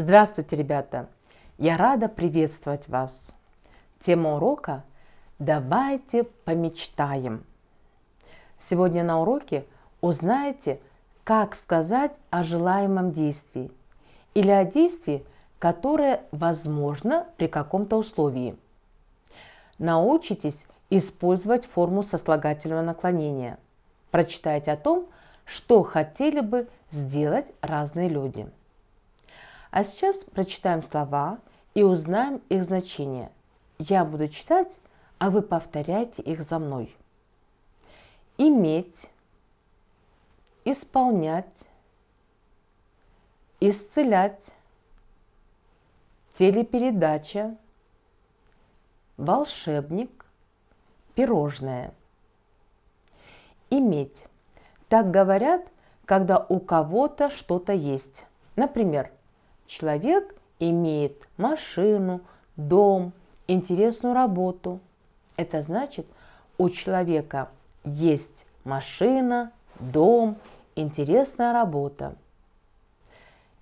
Здравствуйте, ребята! Я рада приветствовать вас. Тема урока «Давайте помечтаем». Сегодня на уроке узнаете, как сказать о желаемом действии или о действии, которое возможно при каком-то условии. Научитесь использовать форму сослагательного наклонения. Прочитайте о том, что хотели бы сделать разные люди – а сейчас прочитаем слова и узнаем их значение. Я буду читать, а вы повторяйте их за мной. Иметь, исполнять, исцелять, телепередача, волшебник, пирожное. Иметь. Так говорят, когда у кого-то что-то есть. Например, Человек имеет машину, дом, интересную работу. Это значит, у человека есть машина, дом, интересная работа.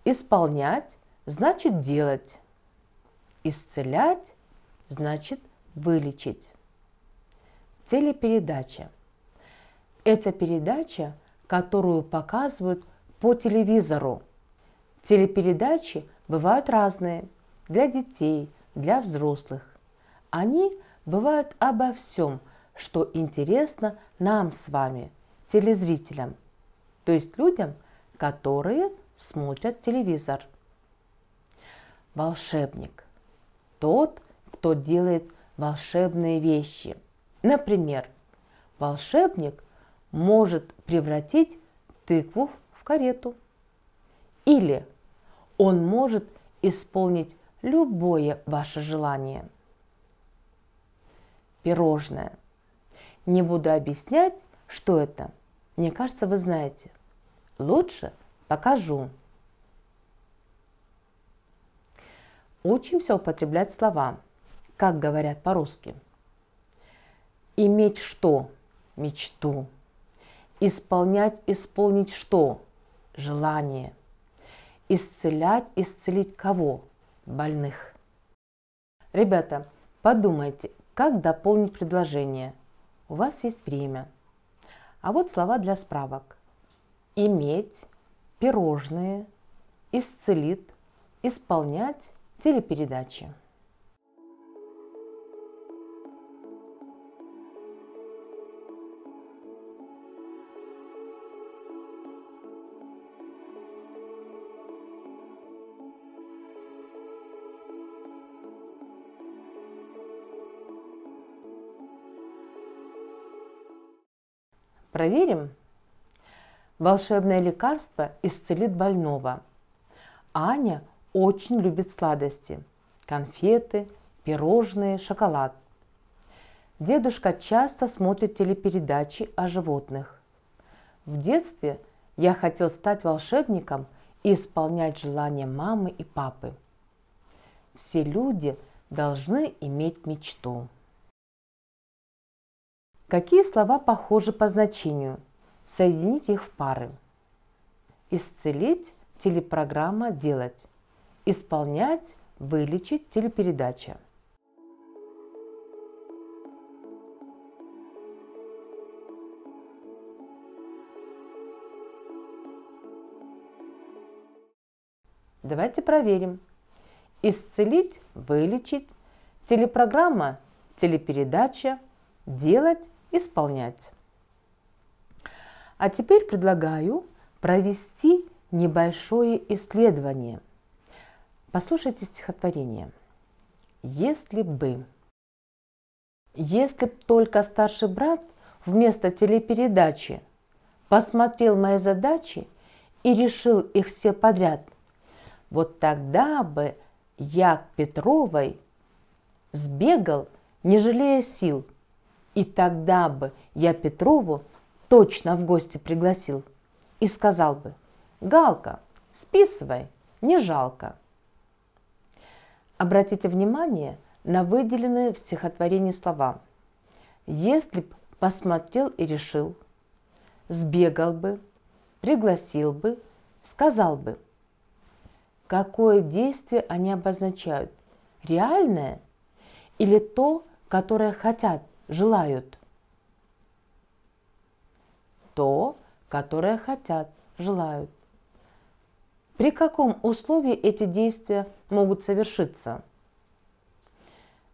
Исполнять значит делать. Исцелять значит вылечить. Телепередача. Это передача, которую показывают по телевизору – Телепередачи бывают разные для детей, для взрослых. Они бывают обо всем, что интересно нам с вами, телезрителям, то есть людям, которые смотрят телевизор. Волшебник – тот, кто делает волшебные вещи. Например, волшебник может превратить тыкву в карету. Или он может исполнить любое ваше желание. Пирожное. Не буду объяснять, что это. Мне кажется, вы знаете. Лучше покажу. Учимся употреблять слова, как говорят по-русски. Иметь что? Мечту. Исполнять, исполнить что? Желание. Исцелять, исцелить кого? Больных. Ребята, подумайте, как дополнить предложение. У вас есть время. А вот слова для справок. Иметь, пирожные, исцелит, исполнять телепередачи. Проверим? Волшебное лекарство исцелит больного. Аня очень любит сладости. Конфеты, пирожные, шоколад. Дедушка часто смотрит телепередачи о животных. В детстве я хотел стать волшебником и исполнять желания мамы и папы. Все люди должны иметь мечту. Какие слова похожи по значению? Соедините их в пары. Исцелить – телепрограмма «Делать». Исполнять – вылечить – телепередача. Давайте проверим. Исцелить, вылечить, телепрограмма, телепередача, делать, исполнять. А теперь предлагаю провести небольшое исследование. Послушайте стихотворение. Если бы, если б только старший брат вместо телепередачи посмотрел мои задачи и решил их все подряд, вот тогда бы я к Петровой сбегал, не жалея сил – и тогда бы я Петрову точно в гости пригласил и сказал бы, Галка, списывай, не жалко. Обратите внимание на выделенные в стихотворении слова. Если б посмотрел и решил, сбегал бы, пригласил бы, сказал бы. какое действие они обозначают. Реальное или то, которое хотят, желают. То, которое хотят, желают. При каком условии эти действия могут совершиться?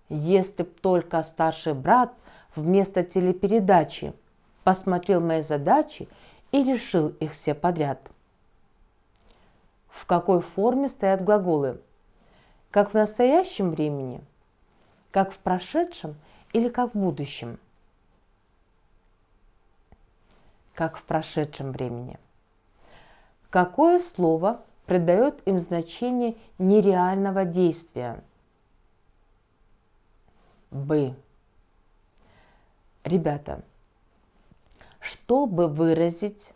Если б только старший брат вместо телепередачи посмотрел мои задачи и решил их все подряд. В какой форме стоят глаголы? Как в настоящем времени, как в прошедшем или как в будущем? Как в прошедшем времени. Какое слово придает им значение нереального действия? Бы. Ребята, чтобы выразить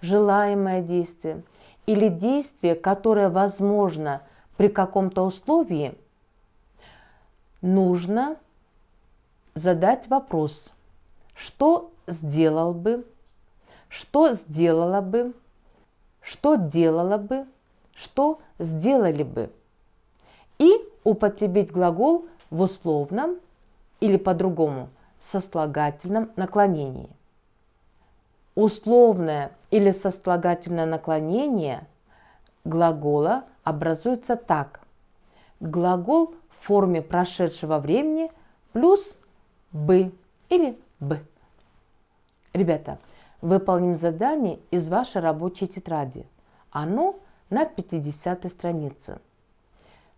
желаемое действие или действие, которое возможно при каком-то условии, нужно задать вопрос, что сделал бы, что сделала бы, что делала бы, что сделали бы. И употребить глагол в условном или по-другому сослагательном наклонении. Условное или сослагательное наклонение глагола образуется так. Глагол в форме прошедшего времени плюс бы или б. Ребята, выполним задание из вашей рабочей тетради. Оно на 50 странице.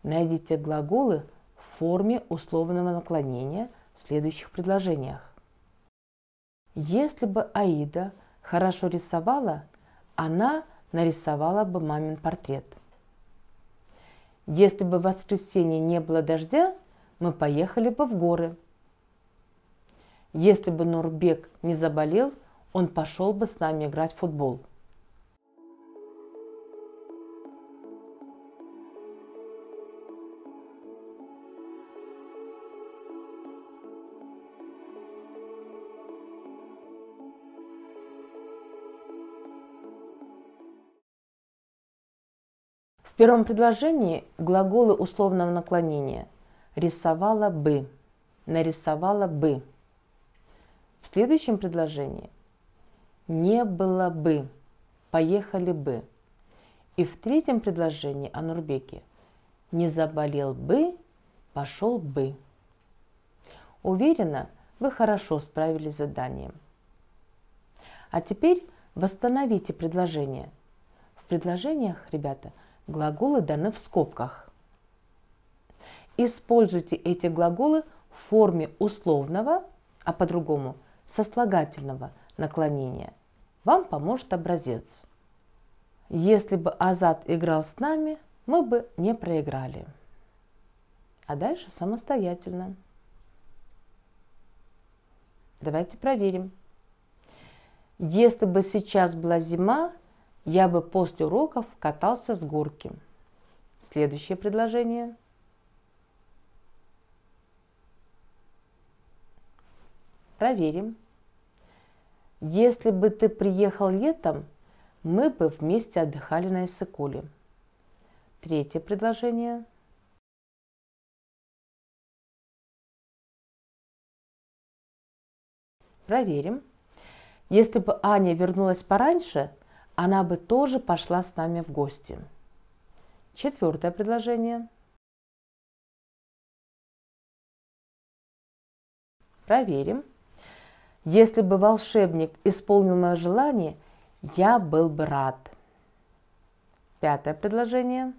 Найдите глаголы в форме условного наклонения в следующих предложениях. Если бы Аида – хорошо рисовала, она нарисовала бы мамин портрет. Если бы в воскресенье не было дождя, мы поехали бы в горы. Если бы Нурбек не заболел, он пошел бы с нами играть в футбол. В первом предложении глаголы условного наклонения рисовала бы, нарисовала бы. В следующем предложении не было бы, поехали бы. И в третьем предложении о Нурбеке не заболел бы, пошел бы. Уверена, вы хорошо справились с заданием. А теперь восстановите предложение. В предложениях, ребята – Глаголы даны в скобках. Используйте эти глаголы в форме условного, а по-другому сослагательного наклонения. Вам поможет образец. Если бы Азат играл с нами, мы бы не проиграли. А дальше самостоятельно. Давайте проверим. Если бы сейчас была зима, я бы после уроков катался с горки. Следующее предложение. Проверим. Если бы ты приехал летом, мы бы вместе отдыхали на Иссыкуле. Третье предложение. Проверим. Если бы Аня вернулась пораньше, она бы тоже пошла с нами в гости. Четвертое предложение. Проверим. Если бы волшебник исполнил мое желание, я был бы рад. Пятое предложение.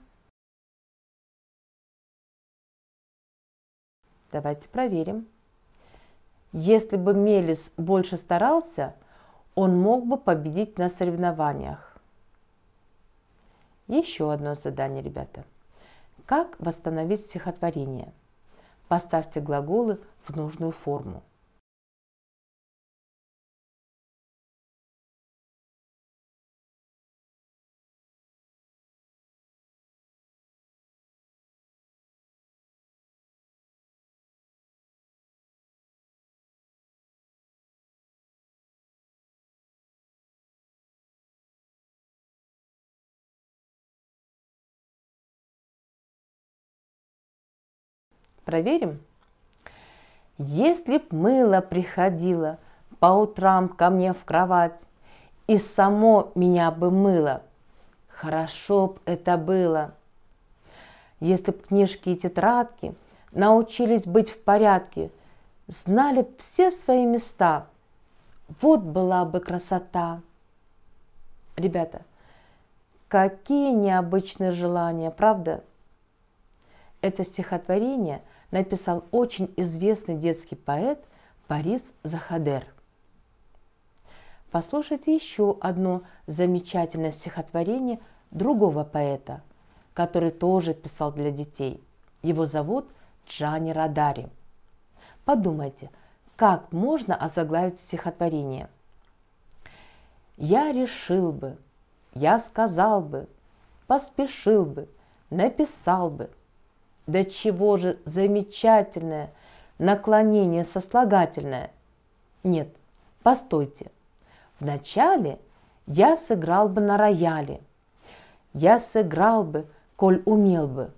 Давайте проверим. Если бы Мелис больше старался, он мог бы победить на соревнованиях. Еще одно задание, ребята. Как восстановить стихотворение? Поставьте глаголы в нужную форму. Проверим? Если б мыло приходило по утрам ко мне в кровать, и само меня бы мыло, хорошо б это было. Если б книжки и тетрадки научились быть в порядке, знали б все свои места, вот была бы красота. Ребята, какие необычные желания, правда? Это стихотворение написал очень известный детский поэт Борис Захадер. Послушайте еще одно замечательное стихотворение другого поэта, который тоже писал для детей. Его зовут Джани Радари. Подумайте, как можно озаглавить стихотворение? Я решил бы, я сказал бы, поспешил бы, написал бы – да чего же замечательное наклонение сослагательное. Нет, постойте. Вначале я сыграл бы на рояле. Я сыграл бы, коль умел бы.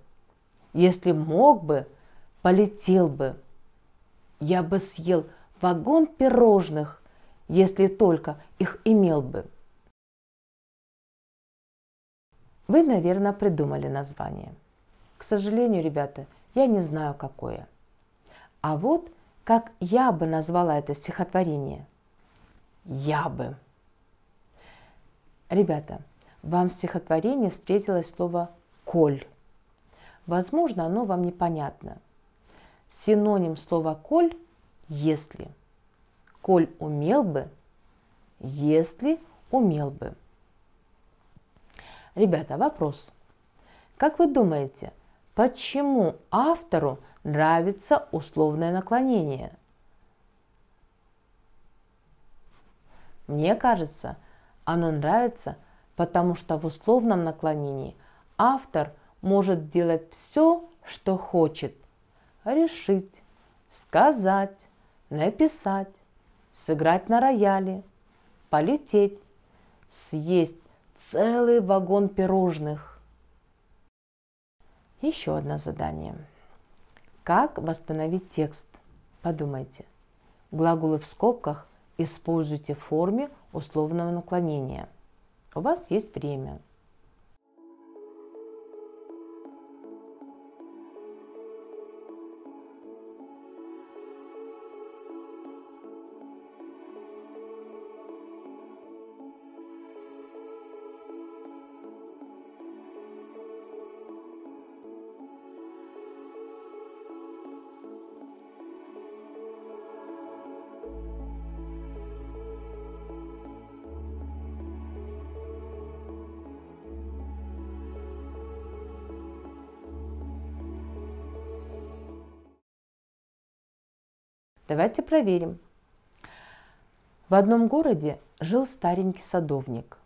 Если мог бы, полетел бы. Я бы съел вагон пирожных, если только их имел бы. Вы, наверное, придумали название – к сожалению, ребята, я не знаю какое. А вот как я бы назвала это стихотворение. Я бы. Ребята, вам в стихотворении встретилось слово «коль». Возможно, оно вам непонятно. Синоним слова «коль» – «если». Коль умел бы, если умел бы. Ребята, вопрос. Как вы думаете, почему автору нравится условное наклонение. Мне кажется, оно нравится, потому что в условном наклонении автор может делать все, что хочет. Решить, сказать, написать, сыграть на рояле, полететь, съесть целый вагон пирожных, еще одно задание. Как восстановить текст? Подумайте. Глаголы в скобках используйте в форме условного наклонения. У вас есть время – Давайте проверим. В одном городе жил старенький садовник.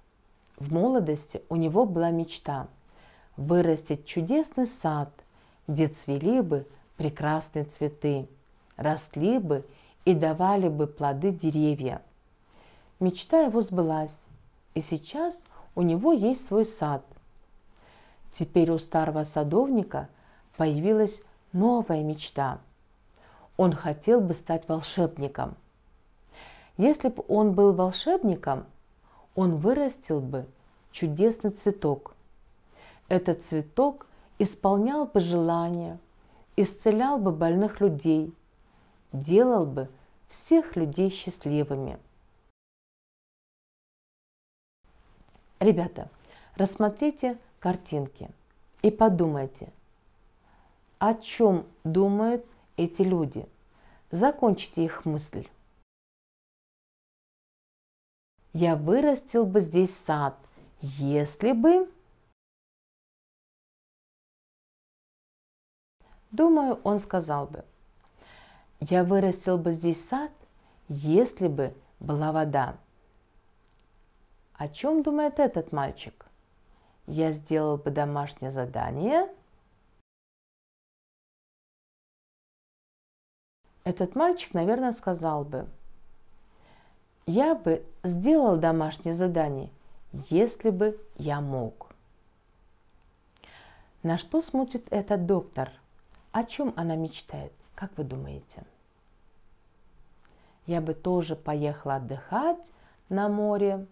В молодости у него была мечта – вырастить чудесный сад, где цвели бы прекрасные цветы, росли бы и давали бы плоды деревья. Мечта его сбылась, и сейчас у него есть свой сад. Теперь у старого садовника появилась новая мечта – он хотел бы стать волшебником. Если бы он был волшебником, он вырастил бы чудесный цветок. Этот цветок исполнял бы желания, исцелял бы больных людей, делал бы всех людей счастливыми. Ребята, рассмотрите картинки и подумайте, о чем думают эти люди. Закончите их мысль. Я вырастил бы здесь сад, если бы... Думаю, он сказал бы, я вырастил бы здесь сад, если бы была вода. О чем думает этот мальчик? Я сделал бы домашнее задание – этот мальчик, наверное, сказал бы, я бы сделал домашнее задание, если бы я мог. На что смотрит этот доктор? О чем она мечтает? Как вы думаете? Я бы тоже поехала отдыхать на море.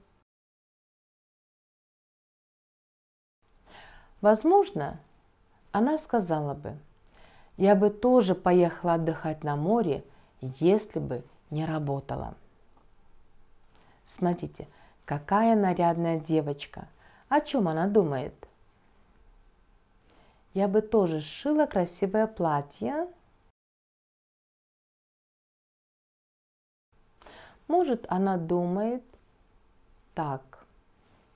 Возможно, она сказала бы, я бы тоже поехала отдыхать на море, если бы не работала. Смотрите, какая нарядная девочка. О чем она думает? Я бы тоже сшила красивое платье. Может, она думает так.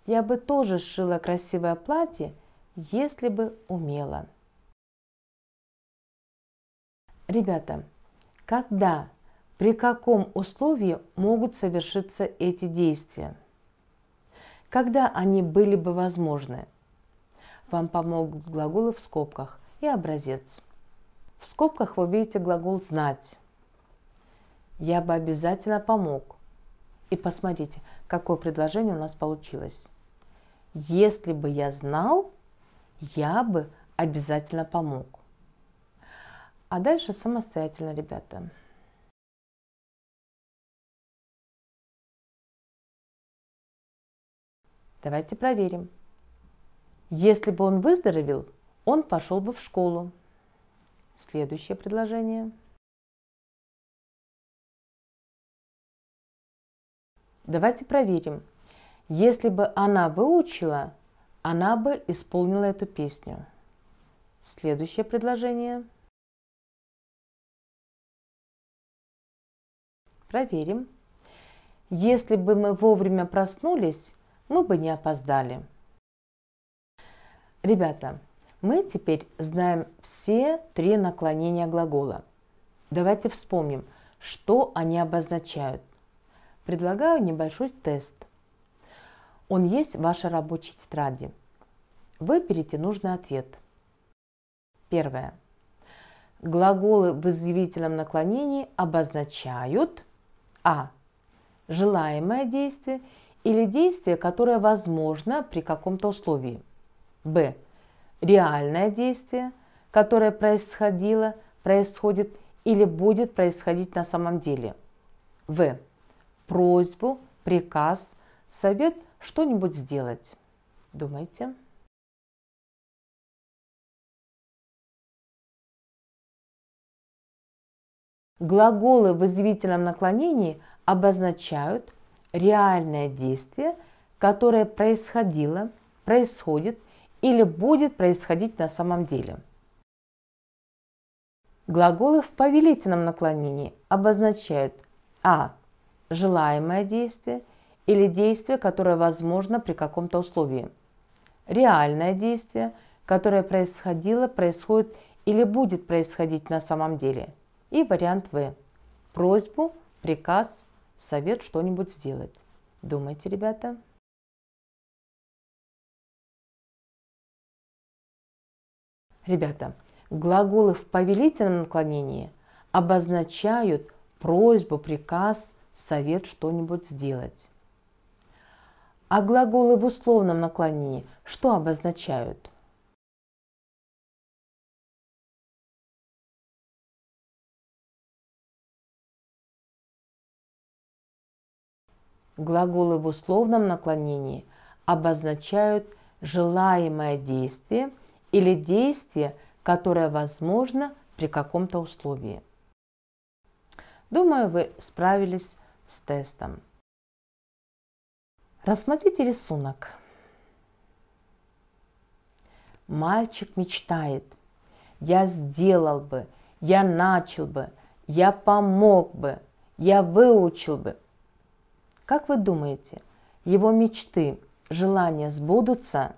Я бы тоже сшила красивое платье, если бы умела. Ребята, когда, при каком условии могут совершиться эти действия? Когда они были бы возможны? Вам помогут глаголы в скобках и образец. В скобках вы видите глагол «знать». Я бы обязательно помог. И посмотрите, какое предложение у нас получилось. Если бы я знал, я бы обязательно помог. А дальше самостоятельно, ребята. Давайте проверим. Если бы он выздоровел, он пошел бы в школу. Следующее предложение. Давайте проверим. Если бы она выучила, она бы исполнила эту песню. Следующее предложение. Проверим. Если бы мы вовремя проснулись, мы бы не опоздали. Ребята, мы теперь знаем все три наклонения глагола. Давайте вспомним, что они обозначают. Предлагаю небольшой тест – он есть в вашей рабочей тетради. Выберите нужный ответ. Первое. Глаголы в изъявительном наклонении обозначают а. Желаемое действие или действие, которое возможно при каком-то условии. б. Реальное действие, которое происходило, происходит или будет происходить на самом деле. в. Просьбу, приказ, совет – что-нибудь сделать. Думайте. Глаголы в извительном наклонении обозначают реальное действие, которое происходило, происходит или будет происходить на самом деле. Глаголы в повелительном наклонении обозначают а. желаемое действие – или действие, которое возможно при каком-то условии. Реальное действие, которое происходило, происходит или будет происходить на самом деле. И вариант В. Просьбу, приказ, совет что-нибудь сделать. Думайте, ребята. Ребята, глаголы в повелительном наклонении обозначают просьбу, приказ, совет что-нибудь сделать. А глаголы в условном наклонении что обозначают? Глаголы в условном наклонении обозначают желаемое действие или действие, которое возможно при каком-то условии. Думаю, вы справились с тестом. Рассмотрите рисунок. Мальчик мечтает. Я сделал бы, я начал бы, я помог бы, я выучил бы. Как вы думаете, его мечты, желания сбудутся?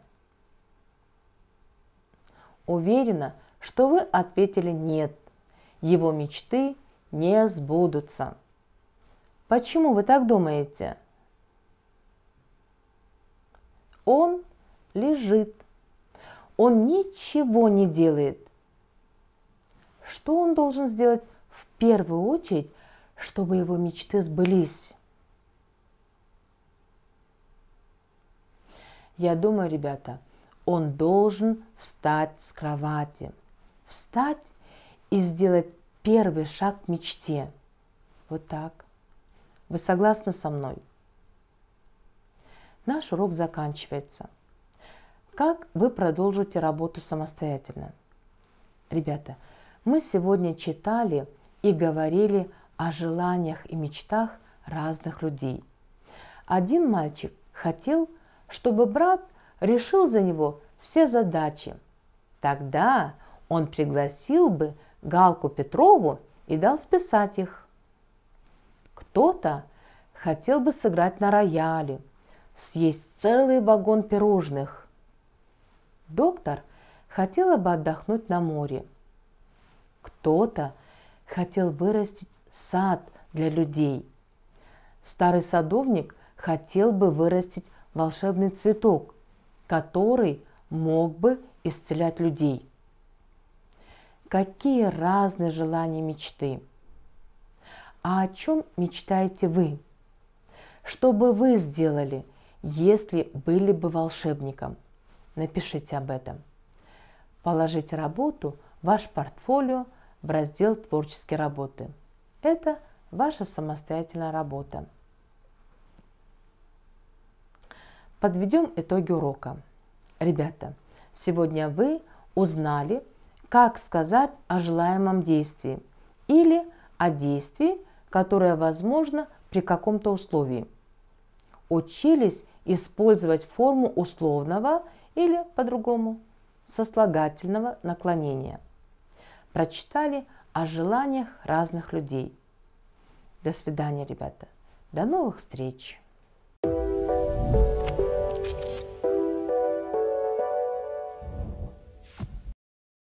Уверена, что вы ответили нет. Его мечты не сбудутся. Почему вы так думаете? Он лежит. Он ничего не делает. Что он должен сделать в первую очередь, чтобы его мечты сбылись? Я думаю, ребята, он должен встать с кровати. Встать и сделать первый шаг к мечте. Вот так. Вы согласны со мной? Наш урок заканчивается. Как вы продолжите работу самостоятельно? Ребята, мы сегодня читали и говорили о желаниях и мечтах разных людей. Один мальчик хотел, чтобы брат решил за него все задачи. Тогда он пригласил бы Галку Петрову и дал списать их. Кто-то хотел бы сыграть на рояле, съесть целый вагон пирожных. Доктор хотела бы отдохнуть на море. Кто-то хотел вырастить сад для людей. Старый садовник хотел бы вырастить волшебный цветок, который мог бы исцелять людей. Какие разные желания мечты. А о чем мечтаете вы? Что бы вы сделали, если были бы волшебником? Напишите об этом. Положите работу ваш портфолио в раздел «Творческие работы». Это ваша самостоятельная работа. Подведем итоги урока. Ребята, сегодня вы узнали, как сказать о желаемом действии или о действии, которое возможно при каком-то условии. Учились использовать форму условного или по-другому сослагательного наклонения. Прочитали о желаниях разных людей. До свидания, ребята. До новых встреч!